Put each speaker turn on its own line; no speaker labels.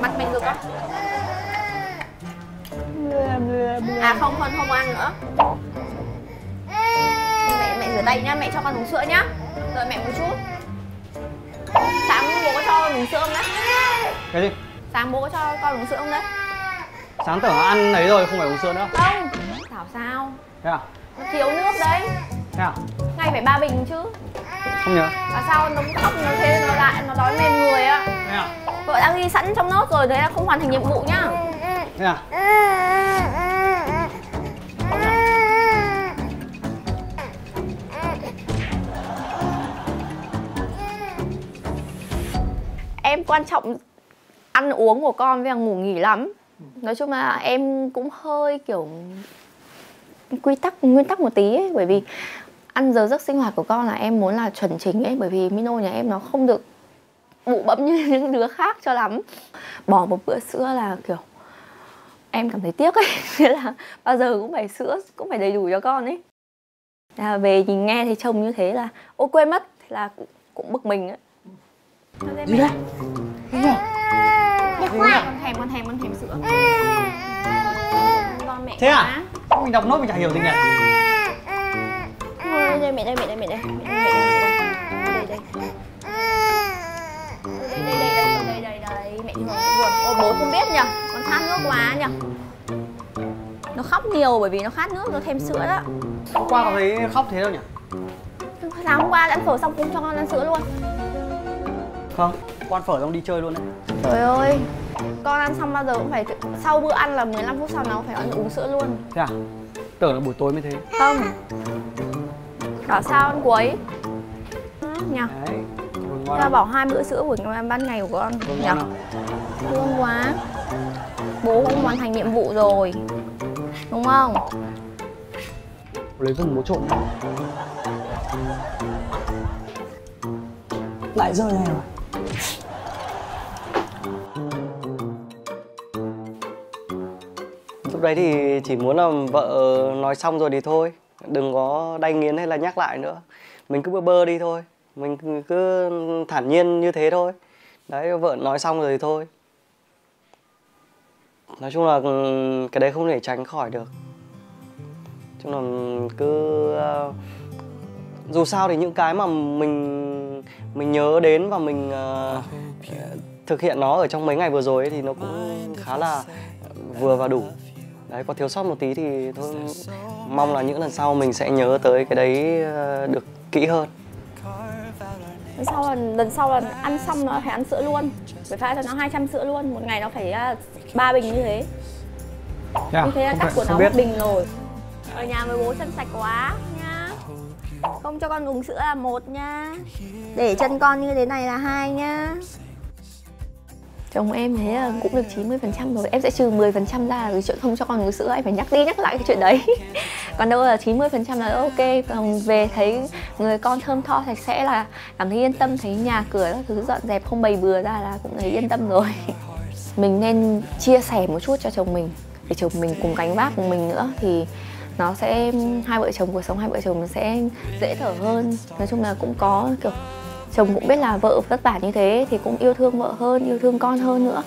mặt mình được không? À không không không ăn nữa. Mẹ mẹ rửa tay nhá mẹ cho con uống sữa nhá. Đợi mẹ một chút. Sáng bố có cho con uống sữa không đấy?
Cái gì?
Sáng bố có cho con uống sữa không đấy?
Sáng tưởng ăn ấy rồi không phải uống sữa nữa.
Không. Thảo sao?
Thế à?
Nó thiếu nước đấy.
Thế à?
Ngày phải ba bình chứ
không nhớ
và sao nó khóc nó thế nó lại nó đói mềm người á?
Thế à?
Vợ đã ghi sẵn trong nốt rồi đấy là không hoàn thành nhiệm vụ nhá.
Thế à?
Em quan trọng ăn uống của con với ngủ nghỉ lắm. Nói chung là em cũng hơi kiểu quy tắc nguyên tắc một tí ấy bởi vì ăn giờ giấc sinh hoạt của con là em muốn là chuẩn chỉnh ấy bởi vì Mino nhà em nó không được bụ bẫm như những đứa khác cho lắm. Bỏ một bữa sữa là kiểu em cảm thấy tiếc ấy. Thế là bao giờ cũng phải sữa cũng phải đầy đủ cho con ấy. Là về nhìn nghe thì chồng như thế là ô quên mất thế là cũng, cũng bực mình ấy.
Gì đấy
con thèm con thèm con thèm sữa. Con mẹ
thế à? Mình đọc nốt mình chả hiểu gì nhỉ
đây mẹ đây mẹ đây mẹ đây mẹ đây mẹ đây đây đây đây đây đây đây đây đây mẹ thường ôi bố không biết nhỉ con khát nước quá nhỉ nó khóc nhiều bởi vì nó khát nước nó thêm sữa đó
hôm qua có thấy khóc thế đâu nhỉ
sáng hôm qua đã ăn phở xong cũng cho con ăn sữa luôn
không con phở xong đi chơi luôn đấy
trời ơi con ăn xong bao giờ cũng phải sau bữa ăn là 15 phút sau nó phải ăn uống sữa luôn
thế à tưởng là buổi tối mới thế
không bảo sao ăn cuối nhỉ ta bỏ hai bữa sữa buổi ban ngày của con. Nhỉ thương quá. Bố cũng hoàn thành nhiệm vụ rồi. Đúng không?
Lấy vừng bố trộn. Lại rơi này rồi.
Lúc đấy thì chỉ muốn là vợ nói xong rồi thì thôi Đừng có đay nghiến hay là nhắc lại nữa. Mình cứ bơ bơ đi thôi. Mình cứ- thản nhiên như thế thôi. Đấy vợ nói xong rồi thì thôi. Nói chung là ừ, cái đấy không thể tránh khỏi được. Chung là cứ ờ, dù sao thì những cái mà mình mình nhớ đến và mình uh, thực hiện nó ở trong mấy ngày vừa rồi ấy, thì nó cũng khá là vừa và đủ đấy có thiếu sót một tí thì thôi. Mong là những lần sau mình sẽ nhớ tới cái đấy ờ, được kỹ hơn.
Lần sau là lần sau là ăn xong nó phải ăn sữa luôn. Phải pha cho nó 200 sữa luôn. Một ngày nó phải à, ba bình như thế.
Thế à
như thế là cắt của nó một bình rồi. Ở nhà với bố chân sạch quá nha. Không cho con uống sữa là một nha. Để chân con như thế này là hai nha chồng em thế là ờ, cũng được 90% rồi. Em sẽ trừ 10% ra là cái chuyện không cho con uống sữa. Em phải nhắc đi nhắc lại cái chuyện đấy. Còn đâu là 90% là ok. Còn về thấy người con thơm tho sạch sẽ là cảm thấy yên tâm, Thấy nhà cửa các thứ dọn dẹp, không bày bừa ra là cũng thấy yên tâm rồi. Mình nên chia sẻ một chút cho chồng mình, Để chồng mình cùng gánh vác cùng mình nữa Thì nó sẽ, hai vợ chồng, cuộc sống hai vợ chồng nó sẽ dễ thở hơn. Nói chung là cũng có, kiểu chồng cũng biết là vợ vất vả như thế thì cũng yêu thương vợ hơn, yêu thương con hơn nữa.